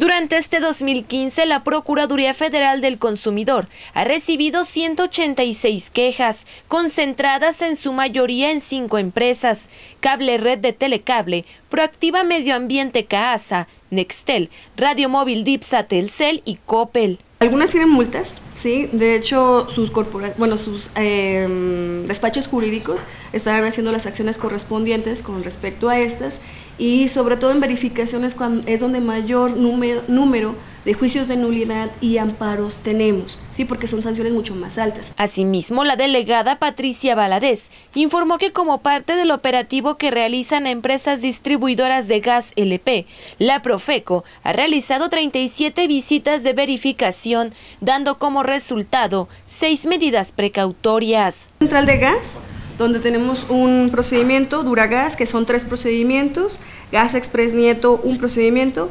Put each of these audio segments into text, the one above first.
Durante este 2015, la Procuraduría Federal del Consumidor ha recibido 186 quejas, concentradas en su mayoría en cinco empresas, Cable Red de Telecable, Proactiva Medio Ambiente CAASA, Nextel, Radio Móvil Dipsa Telcel y Coppel. Algunas tienen multas, sí. De hecho, sus bueno, sus em, despachos jurídicos estarán haciendo las acciones correspondientes con respecto a estas y sobre todo en verificaciones es donde mayor número, número de juicios de nulidad y amparos tenemos, sí, porque son sanciones mucho más altas. Asimismo, la delegada Patricia Valadez informó que como parte del operativo que realizan empresas distribuidoras de gas LP, la Profeco ha realizado 37 visitas de verificación, dando como resultado seis medidas precautorias. Central de gas donde tenemos un procedimiento, Duragas, que son tres procedimientos, Gas Express Nieto, un procedimiento,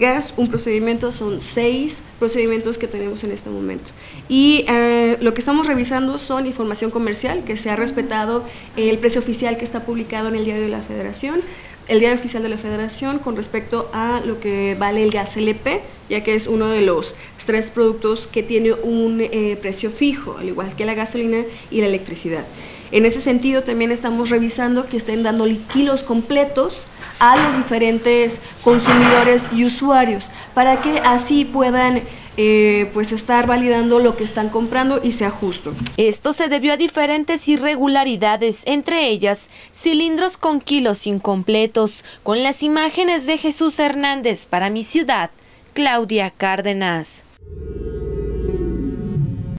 Gas, un procedimiento, son seis procedimientos que tenemos en este momento. Y eh, lo que estamos revisando son información comercial, que se ha respetado el precio oficial que está publicado en el Diario de la Federación, el Diario Oficial de la Federación con respecto a lo que vale el gas LP, ya que es uno de los tres productos que tiene un eh, precio fijo, al igual que la gasolina y la electricidad. En ese sentido, también estamos revisando que estén dando kilos completos a los diferentes consumidores y usuarios para que así puedan eh, pues estar validando lo que están comprando y sea justo. Esto se debió a diferentes irregularidades, entre ellas cilindros con kilos incompletos, con las imágenes de Jesús Hernández para mi ciudad, Claudia Cárdenas.